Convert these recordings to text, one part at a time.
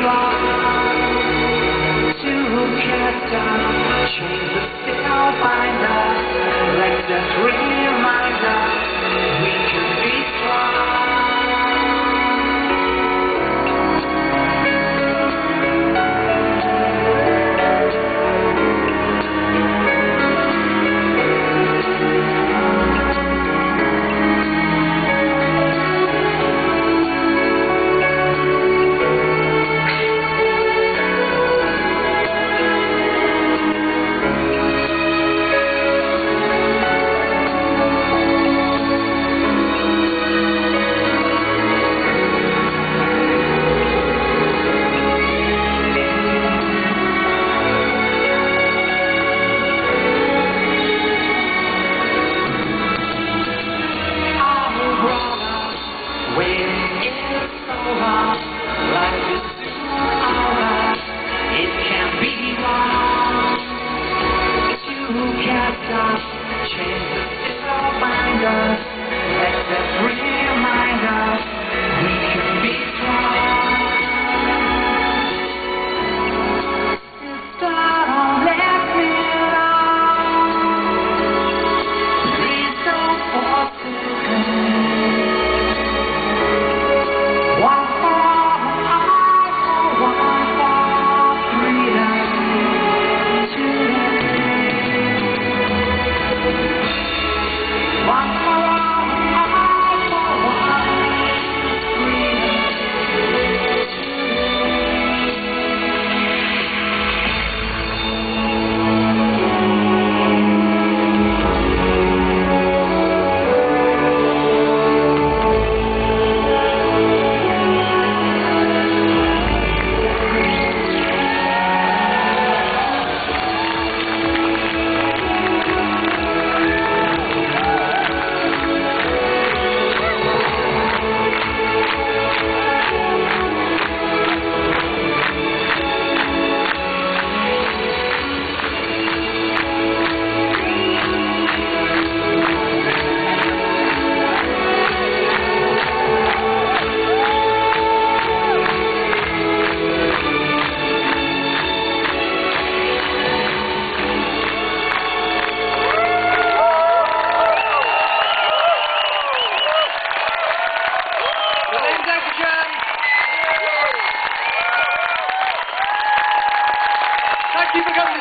strong Thank you for coming to see us.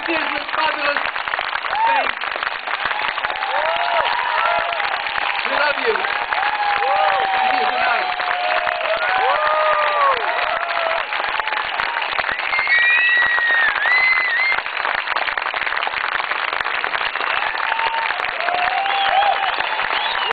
baptism is fabulous. Thanks. We love you.